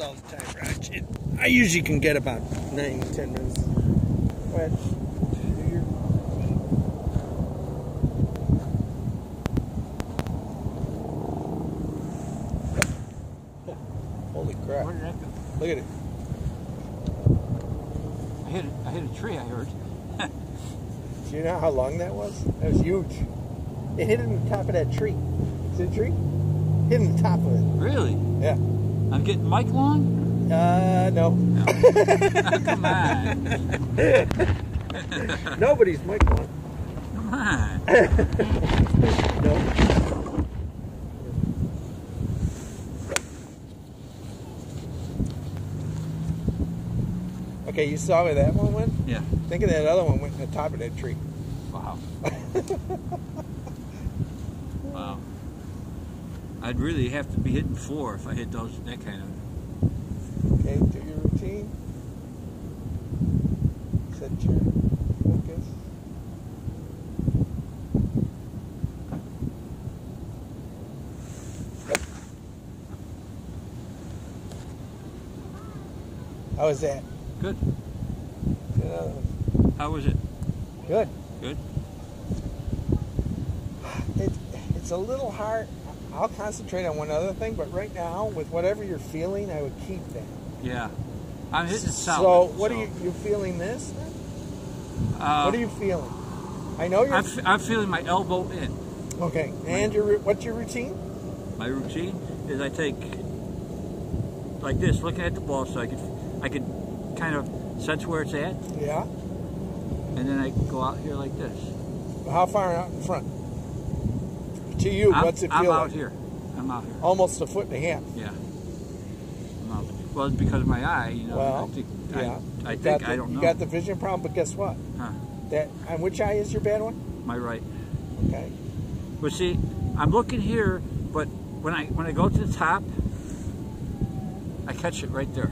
all the time, Rog. It, I usually can get about nine, ten minutes. Go ahead. Do your- Holy crap. Where did that go? Look at it. I hit, a, I hit a tree, I heard. Do you know how long that was? That was huge. It hit in the top of that tree. See the tree? Hit in the top of it. Really? Yeah. I'm getting Mike long? Uh, no. Come on. Nobody's Mike Long. Come on. No. Okay, you saw where that one went? Yeah. Think of that other one went in the top of that tree. Wow. wow. I'd really have to be hitting four if I hit those that kind of. Okay, do your routine. Set your focus. How was that? Good. Uh, How was it? good. Good. It, it's a little hard. I'll concentrate on one other thing, but right now, with whatever you're feeling, I would keep that. Yeah. I'm hitting solid. So, what are you you feeling this? Uh, what are you feeling? I know you're I'm, f- I'm feeling my elbow in. okay. And your what's your routine? My routine is I take like this, looking at the ball, so I can I can kind of sense where it's at, Yeah. and then I go out here like this. How far out in front? To you, I'm, what's it I'm feel out like? here. I'm out here. Almost a foot and a half. Yeah. I'm out. Well, it's because of my eye, you know. Well, I think, yeah. I, I think the, I don't know. you got the vision problem, but guess what? Huh. That and which eye is your bad one? my right. Okay. But see, I'm looking here, but when I when I go to the top, I catch it right there.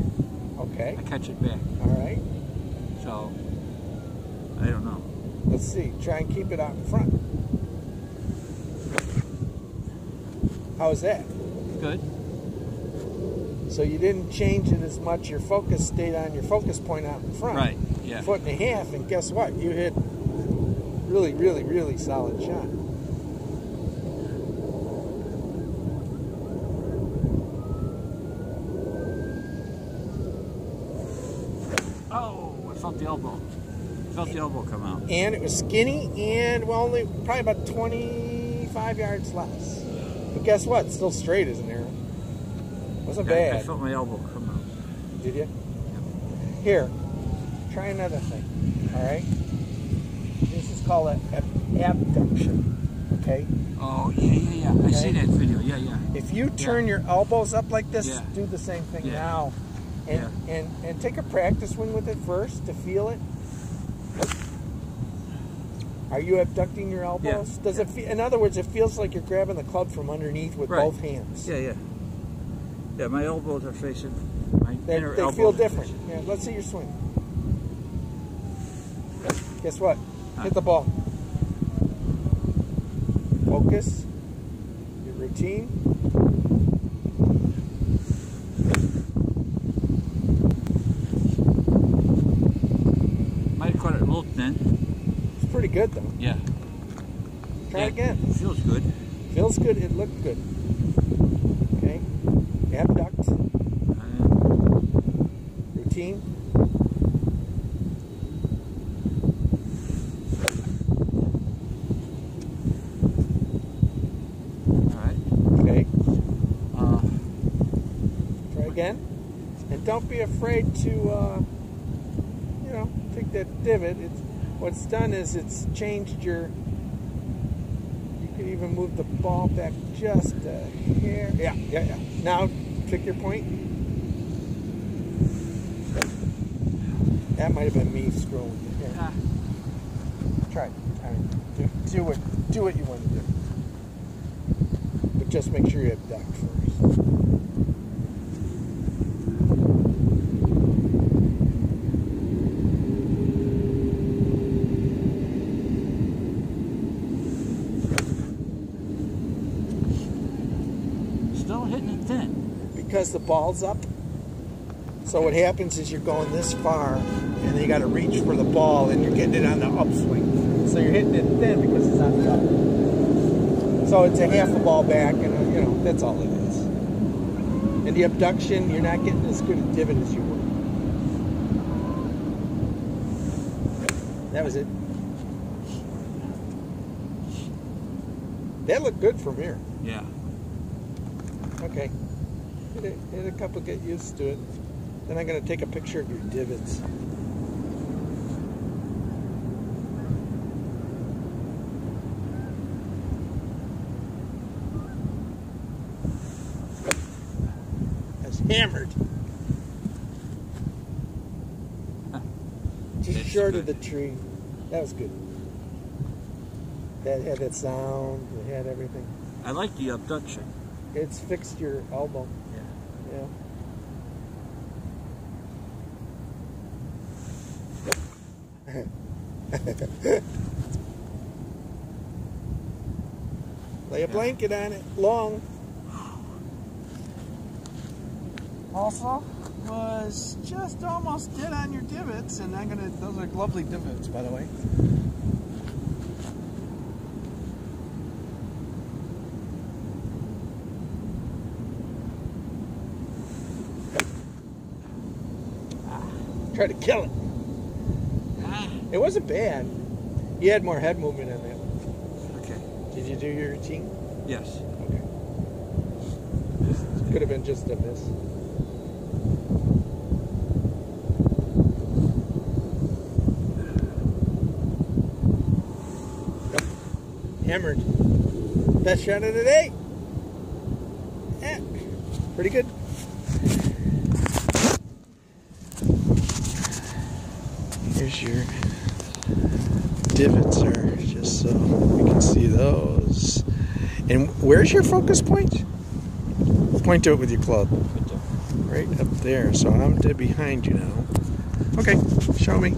Okay. I catch it back. All right. So I don't know. Let's see. Try and keep it out in front. How is that? Good. So you didn't change it as much. Your focus stayed on your focus point out in front. Right. Yeah. Foot and a half, and guess what? You hit really, really, really solid shot. Oh, I felt the elbow. Felt the elbow come out. And it was skinny, and well, only probably about 25 yards less. But guess what? Still straight as an arrow. Wasn't bad. I felt my elbow come out. Did you? Here, try another thing. All right. This is called a, a- abduction. Okay. Oh yeah, yeah, yeah. I see that video. Yeah, yeah. If you turn your elbows up like this, Yeah. do the same thing Yeah. now. And, and and take a practice swing with it first to feel it. Are you abducting your elbows? Yeah. Does it? Fe- in other words, it feels like you're grabbing the club from underneath with Right. both hands. Yeah, yeah. Yeah, my elbows are facing my They, inner they elbows feel different. Yeah, let's see your swing. Guess what? Huh. Hit the ball. Focus. Your routine. Might have caught it a little thin. Pretty good though. Yeah. Try Yeah, it again. Feels good. Feels good. It looked good. Okay. Abduct. Uh, Routine. all right. Okay. Uh, Try again. And don't be afraid to, uh, you know, take that divot. It's what's done is it's changed your. You could even move the ball back just a hair. Yeah, yeah, yeah. Now pick your point. That might have been me scrolling. Here, ah, try it. All right. Do, do what do what you want to do. But just make sure you abduct first. still hitting it thin. Because the ball's up. So what happens is you're going this far, and then you got to reach for the ball, and you're getting it on the upswing. So you're hitting it thin because it's on the up. So it's a half a ball back, and uh, you know that's all it is. And the abduction, you're not getting as good a divot as you were. That was it. That looked good from here. Yeah. Okay. Hit a, couple, get used to it. Then I'm going to take a picture of your divots. That's hammered. Just That's short of the tree. That was good. That had that sound. It had everything. I like the abduction. It's fixed your elbow. Yeah. Yeah. Lay a blanket on it, long. Also, was just almost dead on your divots, and I'm gonna. Those are lovely divots, by the way. Try to kill it. Ah. It wasn't bad. You had more head movement in that. Okay. Did you do your routine? Yes. Okay. Could have been just a miss. Yep. Hammered. Best shot of the day. Yeah. Pretty good. Here's your divots are just so we can see those. And where's your focus point? Point to it with your club. Right up there. So I'm dead behind you now. Okay, show me.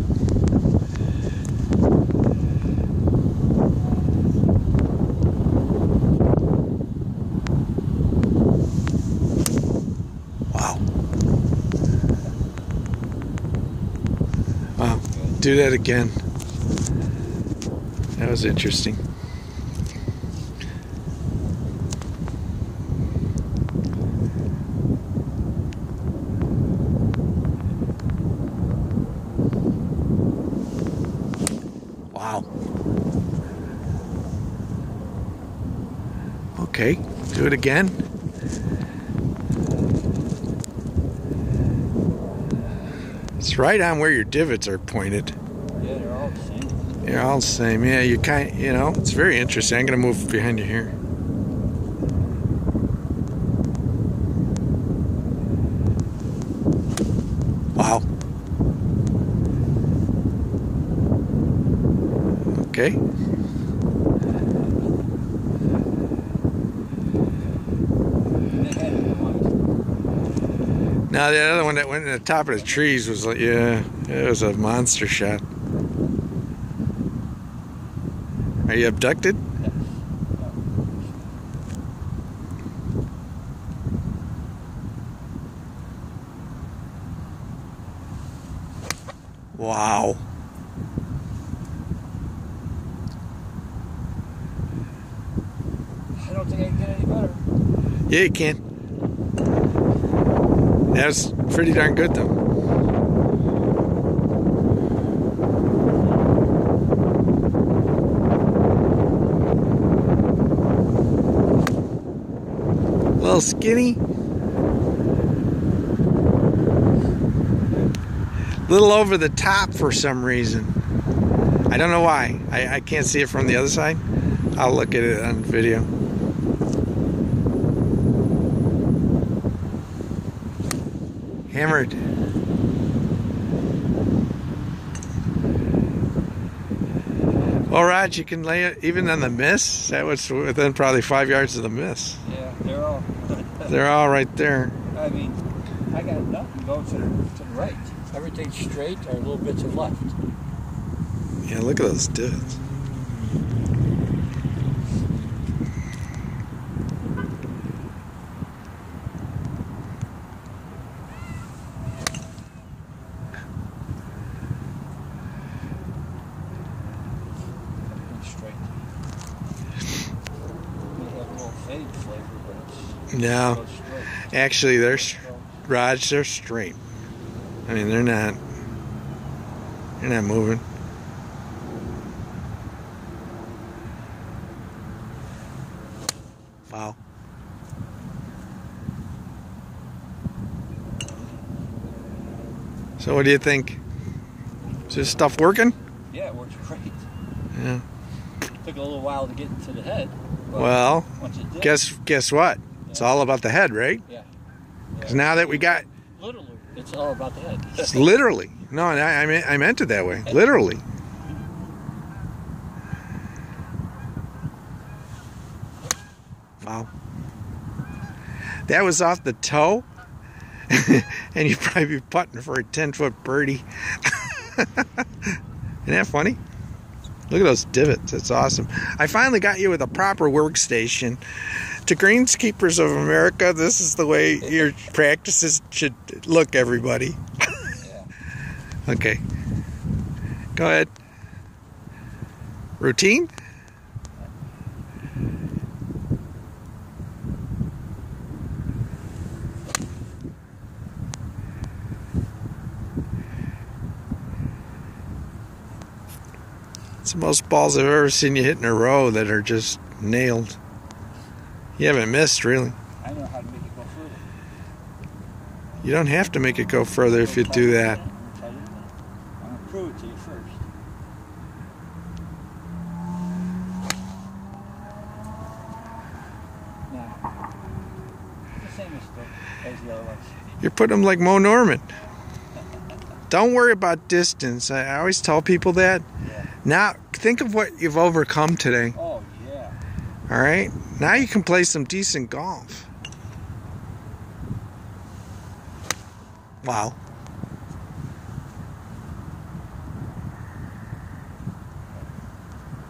Do that again. That was interesting. Wow. Okay, do it again. It's right on where your divots are pointed. Yeah, they're all the same. They're all the same. Yeah, you kind you know, it's very interesting. I'm going to move behind you here. Wow. Okay. They had it point. Now the other one that went in the top of the trees was like, yeah, it was a monster shot. Are you abducted? Wow. I don't think I can get any better. Yeah, you can. That's pretty darn good though. little skinny. Little over the top for some reason. I don't know why. I, I can't see it from the other side. I'll look at it on video. Hammered. Well, Rog, you can lay it even on the miss. That was within probably five yards of the miss. Yeah, they're all. They're all right there. I mean, I got nothing going to the, to the right. Everything's straight or a little bit to the left. Yeah, look at those divots. No, actually, they're s- Rog. They're straight. I mean, they're not. They're not moving. Wow. So, what do you think? Is this stuff working? Yeah, it works great. Yeah. Took a little while to get to the head. Well, once it did, guess guess what? It's all about the head, right? Yeah. 'Cause now that we got literally, it's all about the head. It's literally. No, I, I, meant, I meant it that way. Literally. Wow. That was off the toe. and you'd probably be putting for a 10 foot birdie. Isn't that funny? Look at those divots. That's awesome. I finally got you with a proper workstation. To Greenskeepers of America, this is the way your practices should look, everybody. Okay. Go ahead. Routine? It's the most balls I've ever seen you hit in a row that are just nailed. You haven't missed, really. I know how to make it go further. You don't have to make it go further if you do that. I'm gonna prove it to you first. Now, the same as the, as the other ones. You're putting them like Moe Norman. Don't worry about distance. I always tell people that. Now, think of what you've overcome today. Oh yeah. All right. Now you can play some decent golf. Wow.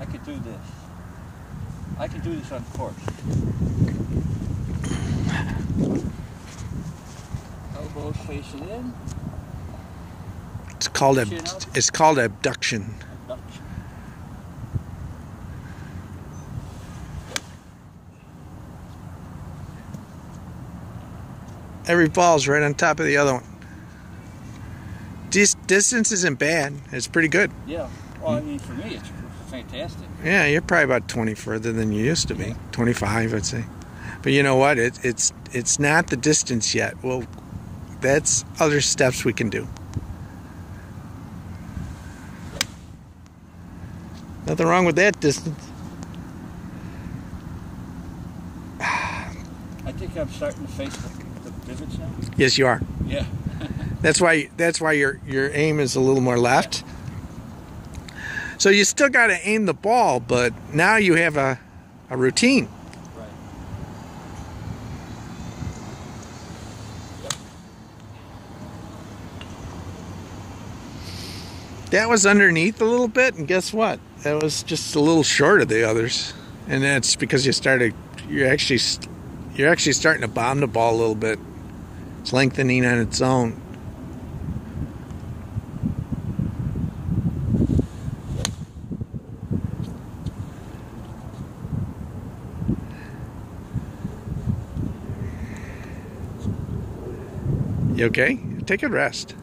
I could do this. I could do this on course. Elbows facing in. It's called up. it's called. Abduction. Every ball's right on top of the other one. Dis- distance isn't bad. It's pretty good. Yeah. Well, I mean, for me, it's fantastic. Yeah, you're probably about 20 further than you used to be. 25, I'd say. But you know what? It, it's it's not the distance yet. Well, that's other steps we can do. Nothing wrong with that distance. I think I'm starting to face the, the divots now. Yes, you are. Yeah. That's why that's why your your aim is a little more left. So you still got to aim the ball, but now you have a a routine. Right. That was underneath a little bit, and guess what? That was just a little short of the others, and that's because you started. You're actually you're actually starting to bomb the ball a little bit. It's lengthening on its own. You okay? Take a rest.